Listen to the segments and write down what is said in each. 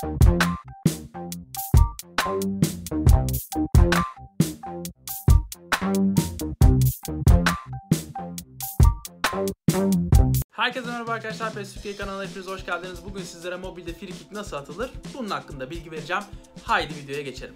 Herkese merhaba arkadaşlar. Pasifik kanalına hepiniz hoş geldiniz. Bugün sizlere mobilde free kick nasıl atılır bunun hakkında bilgi vereceğim. Haydi videoya geçelim.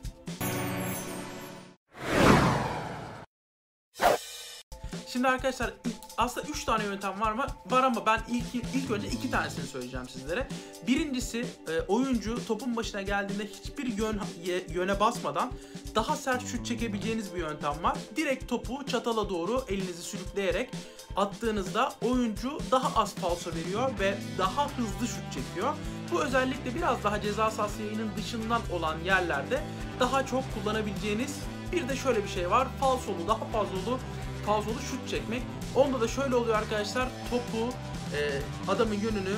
Şimdi arkadaşlar aslında 3 tane yöntem var mı? Var ama ben ilk ilk önce 2 tanesini söyleyeceğim sizlere. Birincisi e, oyuncu topun başına geldiğinde hiçbir yön yöne basmadan daha sert şut çekebileceğiniz bir yöntem var. Direkt topu çatala doğru elinizi sürükleyerek attığınızda oyuncu daha az falso veriyor ve daha hızlı şut çekiyor. Bu özellikle biraz daha ceza sahası yayının dışından olan yerlerde daha çok kullanabileceğiniz bir de şöyle bir şey var. Falsolu daha fazlalı falsolu şut çekmek. Onda da şöyle oluyor arkadaşlar. Topu e, adamın yönünü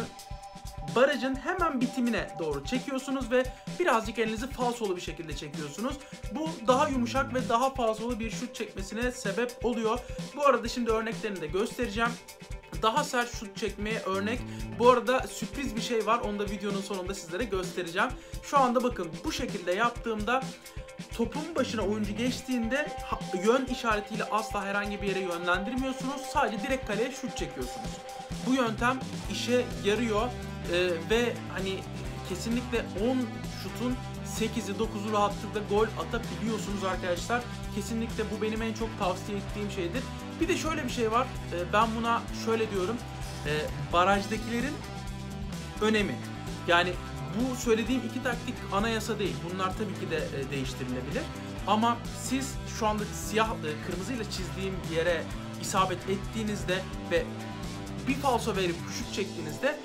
barajın hemen bitimine doğru çekiyorsunuz ve birazcık elinizi falsolu bir şekilde çekiyorsunuz. Bu daha yumuşak ve daha falsolu bir şut çekmesine sebep oluyor. Bu arada şimdi örneklerini de göstereceğim daha sert şut çekmeye örnek. Bu arada sürpriz bir şey var. Onu da videonun sonunda sizlere göstereceğim. Şu anda bakın bu şekilde yaptığımda topun başına oyuncu geçtiğinde yön işaretiyle asla herhangi bir yere yönlendirmiyorsunuz. Sadece direkt kaleye şut çekiyorsunuz. Bu yöntem işe yarıyor ee, ve hani kesinlikle 10 şutun 8'i 9'u rahatlıkla gol atabiliyorsunuz arkadaşlar. Kesinlikle bu benim en çok tavsiye ettiğim şeydir. Bir de şöyle bir şey var. Ee, ben buna şöyle diyorum. Ee, barajdakilerin önemi. Yani bu söylediğim iki taktik anayasa değil. Bunlar tabii ki de e, değiştirilebilir. Ama siz şu anda siyah, e, kırmızıyla çizdiğim yere isabet ettiğinizde ve bir falso verip şut çektiğinizde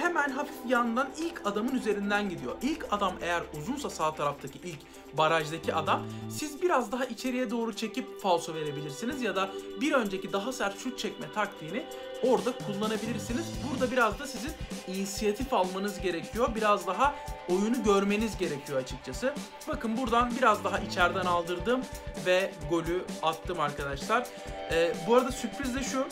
hemen hafif yandan ilk adamın üzerinden gidiyor. İlk adam eğer uzunsa sağ taraftaki ilk barajdaki adam siz biraz daha içeriye doğru çekip falso verebilirsiniz ya da bir önceki daha sert şut çekme taktiğini orada kullanabilirsiniz. Burada biraz da sizin inisiyatif almanız gerekiyor. Biraz daha oyunu görmeniz gerekiyor açıkçası. Bakın buradan biraz daha içeriden aldırdım ve golü attım arkadaşlar. Ee, bu arada sürpriz de şu.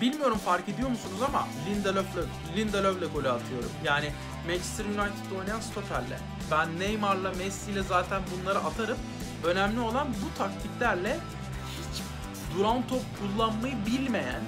Bilmiyorum fark ediyor musunuz ama Lindelöf'le Lindelöf'le golü atıyorum. Yani Manchester United'da oynayan stoperle. Ben Neymar'la Messi'yle zaten bunları atarım. Önemli olan bu taktiklerle hiç duran top kullanmayı bilmeyen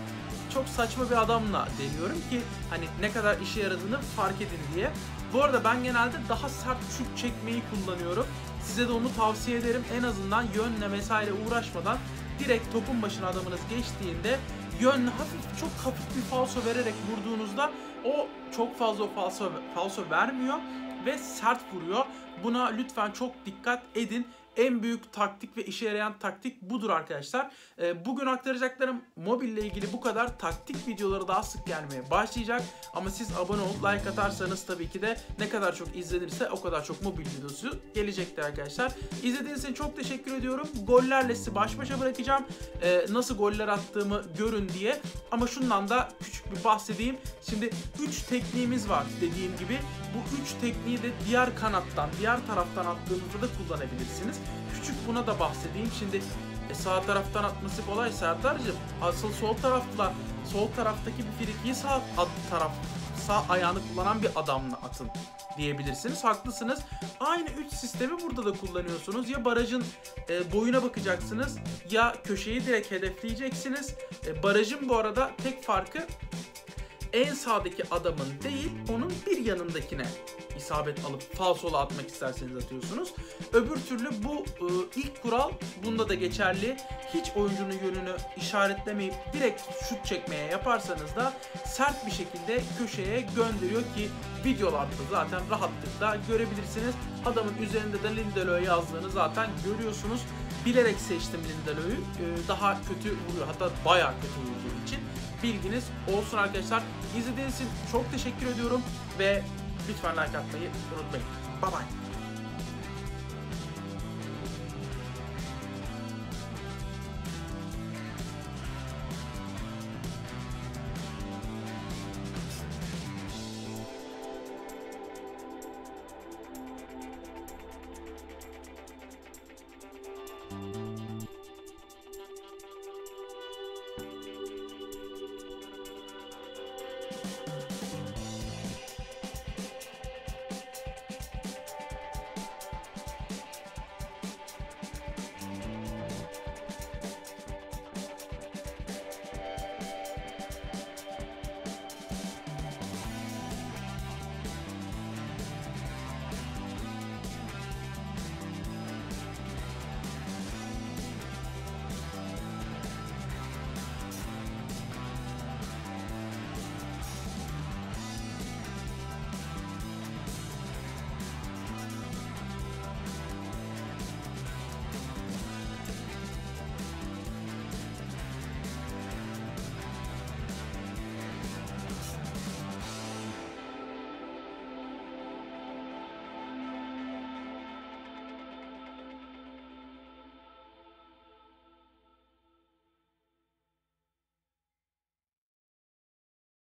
çok saçma bir adamla deniyorum ki hani ne kadar işe yaradığını fark edin diye. Bu arada ben genelde daha sert şut çekmeyi kullanıyorum. Size de onu tavsiye ederim. En azından yönle vesaire uğraşmadan direkt topun başına adamınız geçtiğinde yön hafif çok hafif bir falso vererek vurduğunuzda o çok fazla falso falso vermiyor ve sert vuruyor. Buna lütfen çok dikkat edin en büyük taktik ve işe yarayan taktik budur arkadaşlar. Ee, bugün aktaracaklarım mobille ilgili bu kadar. Taktik videoları daha sık gelmeye başlayacak. Ama siz abone olup like atarsanız tabii ki de ne kadar çok izlenirse o kadar çok mobil videosu gelecektir arkadaşlar. İzlediğiniz için çok teşekkür ediyorum. Gollerle sizi baş başa bırakacağım. Ee, nasıl goller attığımı görün diye. Ama şundan da küçük bir bahsedeyim. Şimdi 3 tekniğimiz var dediğim gibi. Bu 3 tekniği de diğer kanattan, diğer taraftan attığınızda da kullanabilirsiniz. Küçük buna da bahsedeyim. Şimdi e, sağ taraftan atması kolay Serdar'cığım. Asıl sol tarafla sol taraftaki bir frikiyi sağ taraf sağ ayağını kullanan bir adamla atın diyebilirsiniz. Haklısınız. Aynı 3 sistemi burada da kullanıyorsunuz. Ya barajın e, boyuna bakacaksınız ya köşeyi direkt hedefleyeceksiniz. E, barajın bu arada tek farkı en sağdaki adamın değil onun bir yanındakine isabet alıp falsolu atmak isterseniz atıyorsunuz. Öbür türlü bu e, ilk kural bunda da geçerli. Hiç oyuncunun yönünü işaretlemeyip direkt şut çekmeye yaparsanız da sert bir şekilde köşeye gönderiyor ki videolarda zaten rahatlıkla görebilirsiniz. Adamın üzerinde de Lindelöf yazdığını zaten görüyorsunuz. Bilerek seçtim Lindelöf'ü. E, daha kötü vuruyor. Hatta bayağı kötü vurduğu için bilginiz olsun arkadaşlar. İzlediğiniz için çok teşekkür ediyorum ve lütfen like atmayı unutmayın. Bye bye.